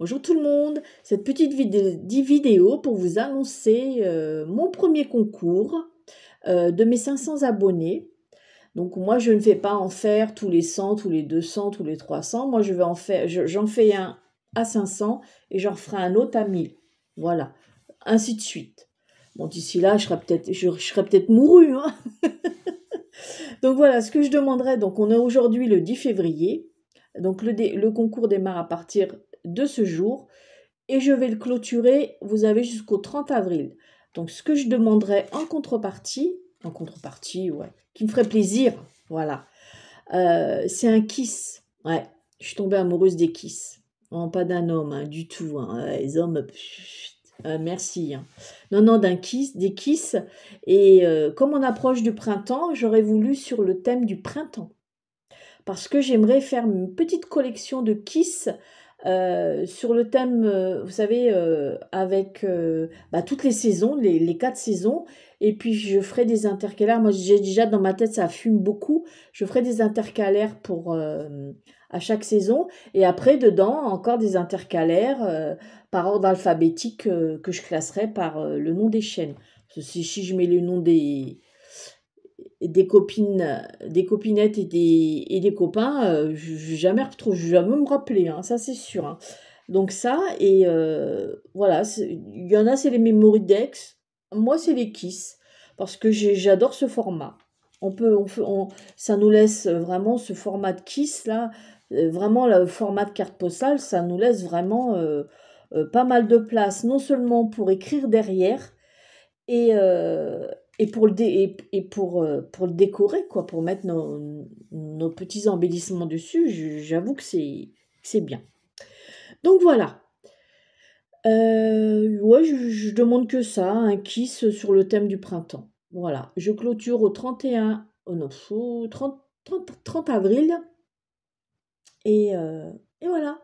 Bonjour tout le monde, cette petite vidéo pour vous annoncer euh, mon premier concours euh, de mes 500 abonnés. Donc moi je ne vais pas en faire tous les 100, tous les 200, tous les 300. Moi je vais en faire, j'en fais un à 500 et j'en ferai un autre à 1000. Voilà, ainsi de suite. Bon d'ici là je serai peut-être, je, serai peut-être mouru. Hein donc voilà, ce que je demanderais, donc on est aujourd'hui le 10 février. Donc le, concours démarre à partir de ce jour et je vais le clôturer, vous avez jusqu'au 30 avril. Donc ce que je demanderais en contrepartie, en contrepartie, ouais, qui me ferait plaisir, voilà, euh, c'est un kiss. Ouais, je suis tombée amoureuse des kiss. Non, pas d'un homme, hein, du tout. Hein. Les hommes, euh, merci. Hein. Non, non, d'un kiss, des kiss. Et euh, comme on approche du printemps, j'aurais voulu sur le thème du printemps. Parce que j'aimerais faire une petite collection de kiss euh, sur le thème, euh, vous savez, euh, avec bah, toutes les saisons, les, quatre saisons, et puis je ferai des intercalaires. Moi, j'ai déjà dans ma tête, ça fume beaucoup. Je ferai des intercalaires pour à chaque saison, et après dedans encore des intercalaires par ordre alphabétique que je classerai par le nom des chaînes. Si je mets le nom des des copines, des copinettes et des, et des copains, euh, je, jamais vais jamais me rappeler, hein, ça c'est sûr. Hein. Donc ça, et euh, voilà, il y en a c'est les Memory Dex, moi c'est les Kiss, parce que j'adore ce format. On peut, on, on, ça nous laisse vraiment ce format de Kiss là, euh, vraiment le format de carte postale, ça nous laisse vraiment pas mal de place, non seulement pour écrire derrière, et, et euh, pour le décorer, quoi, pour mettre nos, petits embellissements dessus, j'avoue que c'est bien. Donc voilà. Euh, je, demande que ça, un kiss sur le thème du printemps. Voilà, je clôture au 31, oh non, 30, 30, avril. Et, euh, et voilà.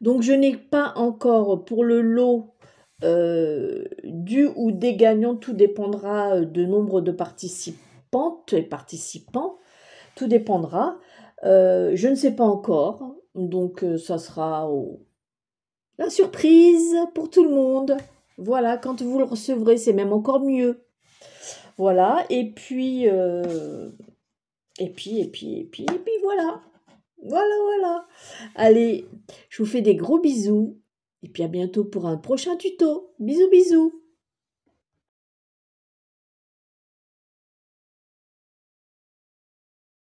Donc je n'ai pas encore pour le lot euh, du ou des gagnants, tout dépendra euh, de nombre de participantes et participants. Tout dépendra. Euh, je ne sais pas encore. Donc ça sera la surprise pour tout le monde. Voilà, quand vous le recevrez, c'est même encore mieux. Voilà, et puis, et puis, et puis, et puis, et puis, voilà. Voilà, voilà. Allez, je vous fais des gros bisous. Et puis à bientôt pour un prochain tuto. Bisous bisous